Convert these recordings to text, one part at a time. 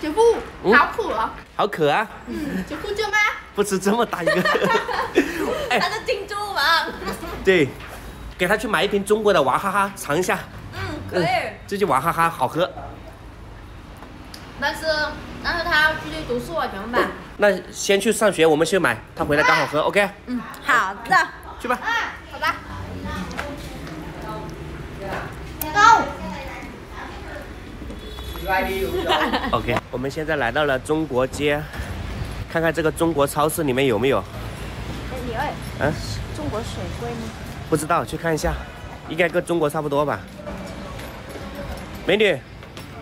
姐夫，好渴。好渴啊！嗯，姐夫舅妈不吃这么大一个。他是金猪王。对，给他去买一瓶中国的娃哈哈尝一下。嗯，可以。这句娃哈哈好喝。但是但是他要继续读书啊，怎么办？那先去上学，我们去买，他回来刚好喝，OK？嗯，好的，去吧。嗯，好吧。高。OK，我们现在来到了中国街，看看这个中国超市里面有没有。哎，你二。嗯。中国水贵吗？不知道，去看一下，应该跟中国差不多吧。美女，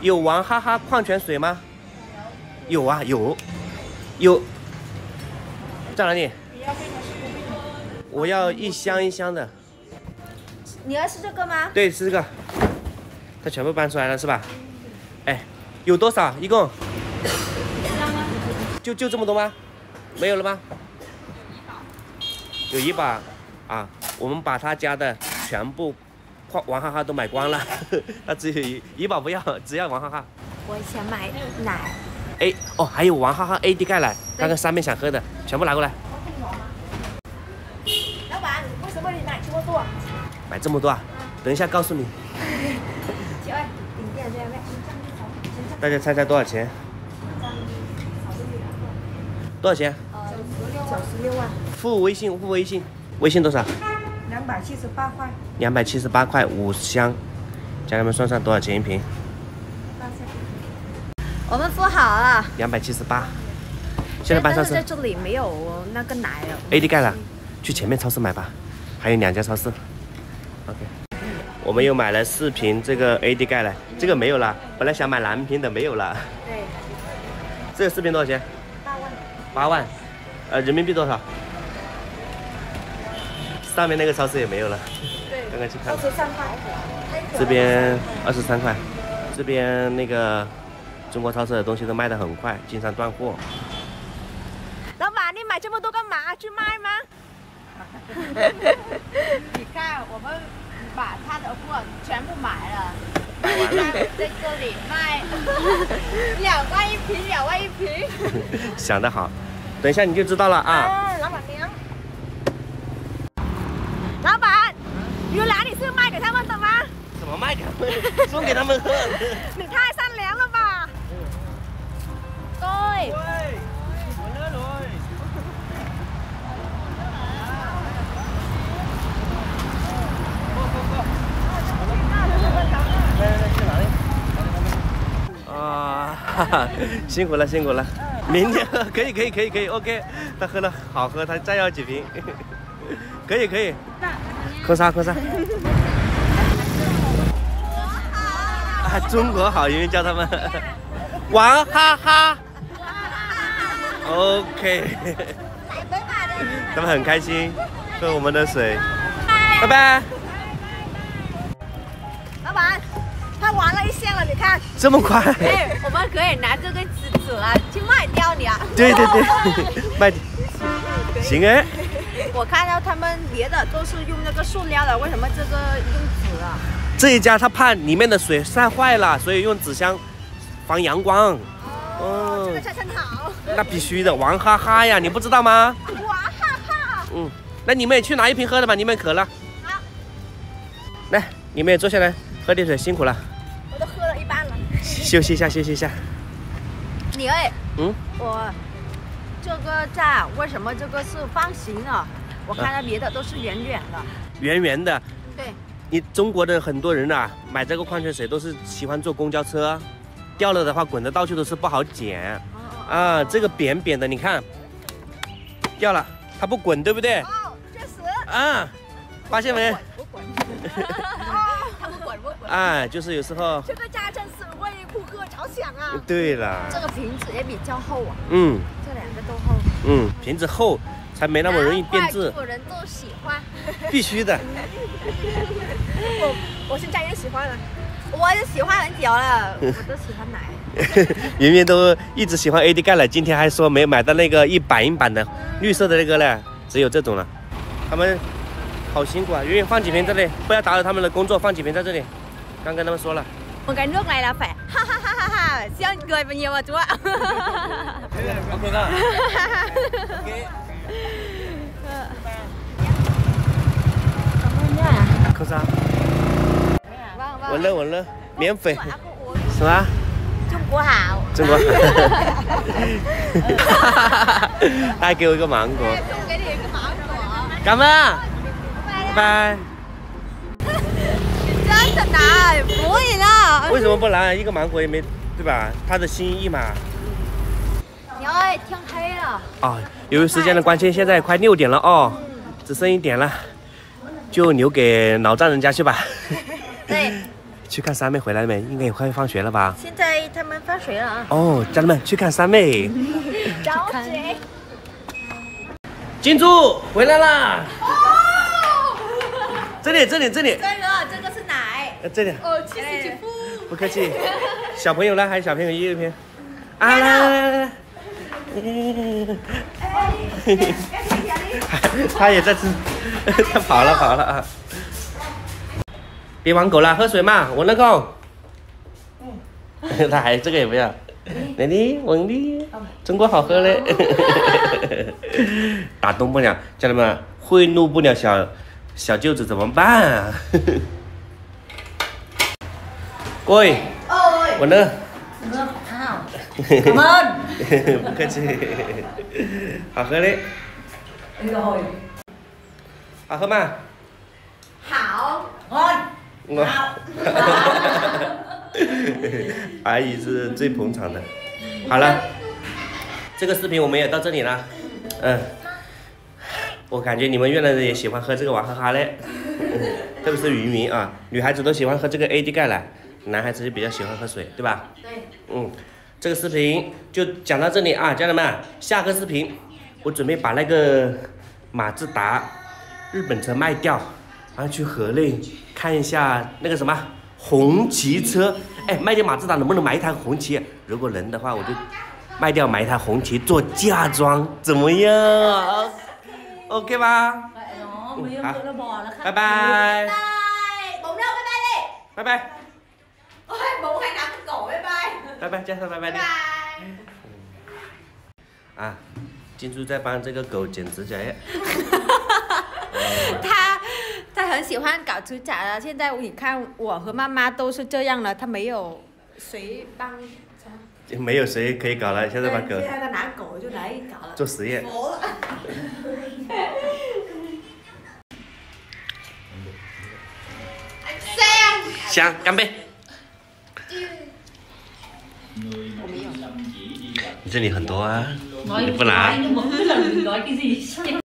有娃哈哈矿泉水吗？有啊，有，有。在哪里？我要一箱一箱的。你要是这个吗？对，是这个。它全部搬出来了，是吧？哎，有多少？一共？就就这么多吗？没有了吗？有一把，啊，我们把他家的全部娃哈哈都买光了，他只有一一把不要，只要娃哈哈。我想买奶。哎，哦，还有娃哈哈 AD 钙奶，刚刚三妹想喝的，全部拿过来。老板，为什么你买这么多？买这么多啊？等一下告诉你。大家猜猜多少钱？多少钱？九十六万。付微信，付微信，微信多少？两百七十八块。两百七十八块五箱，家人们算算多少钱一瓶？我们付好了。两百七十八。现在搬上车。在这里没有那个奶了。AD 钙了，去前面超市买吧，还有两家超市。OK。我们又买了四瓶这个 AD 钙奶，这个没有了。本来想买蓝瓶的，没有了。对。这四瓶多少钱？八万。八万，呃，人民币多少？上面那个超市也没有了。对。刚刚去看。二十三块。这边二十三块，这边那个中国超市的东西都卖得很快，经常断货。老板，你买这么多干嘛？去卖吗？你看我们。把他的货全部买了，在这里卖 两万一瓶，两万一瓶。想得好，等一下你就知道了啊。老板娘，老板，原来你是卖给他们的吗？怎么卖给他们？送给他们喝。你太辛苦了，辛苦了，明天喝可以，可以，可以，可以，OK。他喝了好喝，他再要几瓶，可以，可以。扣杀，扣杀。啊，中国好，因为叫他们玩哈哈。OK。他们很开心，喝我们的水。拜拜。完了一下了，你看这么快？哎，我们可以拿这个纸纸啊去卖掉你啊！对对对，卖行哎。我看到他们别的都是用那个塑料的，为什么这个用纸啊？这一家他怕里面的水晒坏了，所以用纸箱防阳光。哦，这个才很好。那必须的，娃哈哈呀，你不知道吗？娃哈哈。嗯，那你们也去拿一瓶喝的吧，你们渴了。好。来，你们也坐下来喝点水，辛苦了。休息一下，休息一下。你哎，嗯，我这个站为什么这个是方形的？我看到别的都是圆圆的。圆圆的。对。你中国的很多人啊，买这个矿泉水都是喜欢坐公交车，掉了的话滚的到处都是，不好捡。啊，这个扁扁的，你看，掉了，它不滚，对不对？哦，确实。啊，发现没？不滚。不滚 不滚。哎，就是有时候。这个家真是。顾啊！对了，这个瓶子也比较厚啊。嗯，这两个都厚。嗯，瓶子厚才没那么容易变质。中国人都喜欢。必须的。我我现在也喜欢了，我也喜欢很久了，我都喜欢奶。圆圆都一直喜欢 AD 钙奶，今天还说没买到那个一板一板的绿色的那个呢，只有这种了。他们好辛苦啊！圆圆放几瓶这里，不要打扰他们的工作，放几瓶在这里。刚跟他们说了。một cái nước này là phải ha ha ha ha ha 希望哥 cười bao nhiêu à chú ạ ok đó ok không sao vâng vâng 稳了稳了免费 Quả cô uống 什么 Trung Quốc hảo 中国他给我一个芒果 Em không cái gì cái máu của 干嘛拜拜真的拿不会了为什么不拿一个芒果也没对吧？他的心意嘛。Nhớ ơi thiên 黑了。啊，由于时间的关系，现在快六点了哦，只剩一点了，就留给老丈人家去吧。对。去看三妹回来了没？应该也快放学了吧？现在他们放学了啊。哦，家人们去看三妹。着急。金珠回来啦！这里，这里，这里，这个这个是奶。呃这里，哦七十几副不客气。小朋友呢？还有小朋友一边。啊，来来来来来。他也在吃，他跑了跑了啊！别玩狗了，喝水嘛，闻了够。他还这个也不要，奶奶闻的，中国好喝嘞。打动不了，家人们贿赂不了小小舅子怎么办啊？各位，闻了。感恩，不客气，好喝嘞。好喝吗？好我，阿姨是最捧场的。好了，这个视频我们也到这里了。嗯，我感觉你们越南人也喜欢喝这个娃哈哈嘞，嗯特别是云云啊，女孩子都喜欢喝这个 AD 钙奶，男孩子就比较喜欢喝水，对吧？对嗯，这个视频就讲到这里啊，家人们，下个视频我准备把那个马自达日本车卖掉，然后去河内看一下那个什么红旗车。哎，卖掉马自达能不能买一台红旗？如果能的话，我就卖掉买一台红旗做嫁妆，怎么样？OK 吧？嗯好，拜拜，Bye Bụng đâu bye bye đi 拜拜，Bụng hay nằm cổ bye bye 拜拜，加上拜拜的 Bye 啊！金珠在帮这个狗剪指甲耶。他他很喜欢搞指甲的，现在你看我和妈妈都是这样了，他没有谁帮。没有谁可以搞了，现在把狗现在他拿狗就来搞了。做实验。香，干杯！你这里很多啊，你不拿？